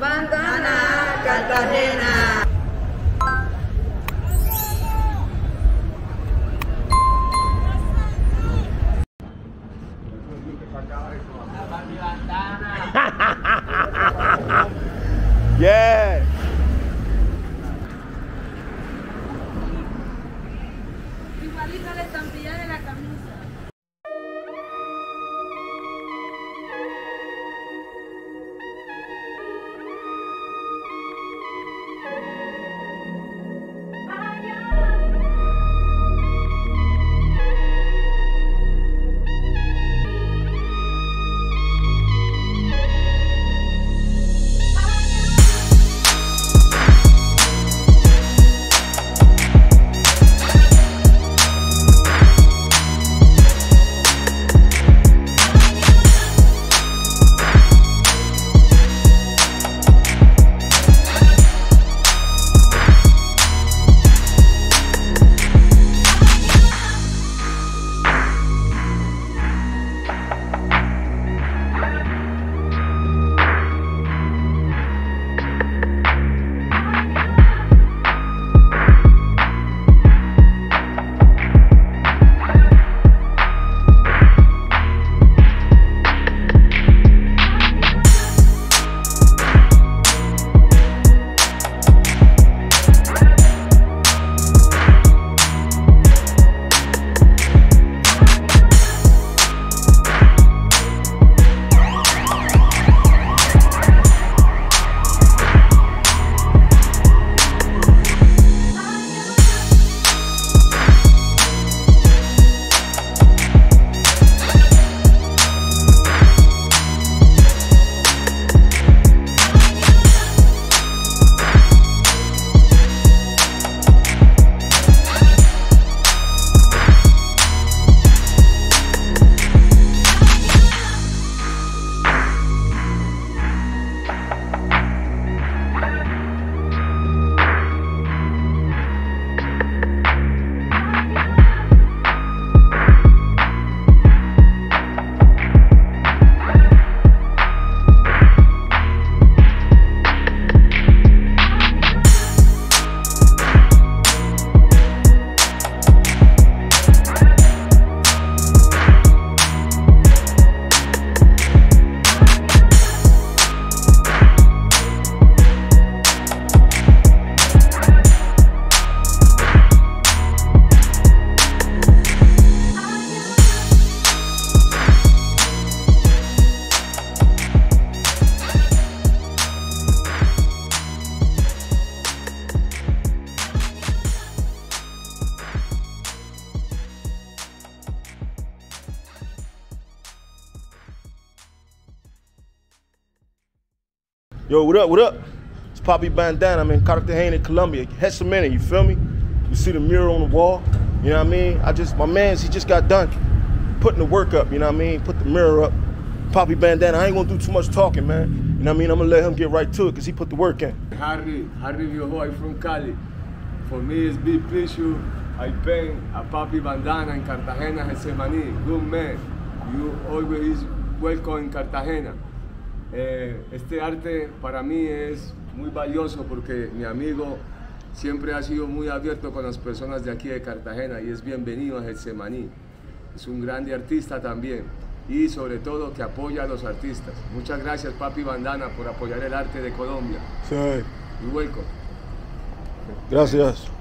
Bandana, Cartagena. Yo, what up? What up? It's Papi Bandana. I'm in Cartagena, Colombia. Getsemaní, you feel me? You see the mirror on the wall? You know what I mean? I just, my man's, he just got done putting the work up, you know what I mean? Put the mirror up. Papi Bandana, I ain't gonna do too much talking, man. You know what I mean? I'm gonna let him get right to it because he put the work in. Harry, Harry Viojoy from Cali. For me, it's big pleasure. I paint a Papi Bandana in Cartagena, Getsemaní. Good man. You always welcome in Cartagena. Eh, este arte para mí es muy valioso porque mi amigo siempre ha sido muy abierto con las personas de aquí de Cartagena y es bienvenido a Getsemaní. Es un grande artista también y sobre todo que apoya a los artistas. Muchas gracias Papi Bandana por apoyar el arte de Colombia. Sí. Y welcome. Gracias.